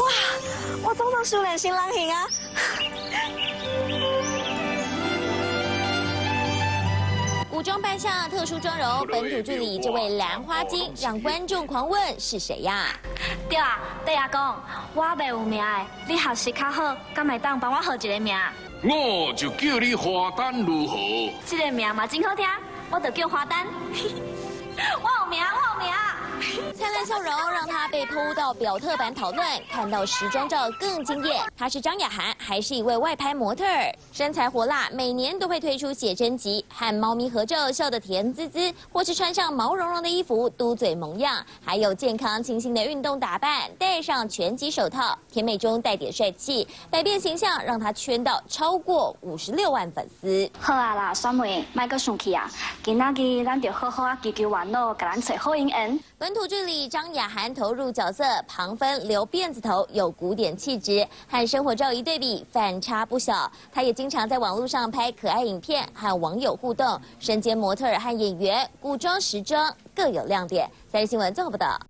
哇，我总算修炼新郎型啊！古装扮相、特殊妆容，本土剧里这位兰花精让观众狂问是谁呀？对啊，对啊，公我未有名的，你学习较好，敢会当帮我号一个名？我就叫你花旦如何？这个名嘛真好听，我就叫花旦。我有名，我有名。笑容让他被剖到表特版讨论，看到时装照更惊艳。她是张雅涵，还是一位外拍模特儿，身材火辣，每年都会推出写真集，和猫咪合照，笑得甜滋滋，或是穿上毛茸茸的衣服，嘟嘴萌样，还有健康清新的运动打扮，戴上拳击手套，甜美中带点帅气，百变形象让她圈到超过五十六万粉丝。好啊啦，酸梅，卖个生气啊！今仔日咱就好好啊，求求烦恼，给咱找好姻缘。本土剧里，张雅涵投入角色，旁分留辫子头，有古典气质，和生活照一对比，反差不小。她也经常在网络上拍可爱影片，和网友互动。身兼模特和演员，古装时装各有亮点。三日新闻综合报道。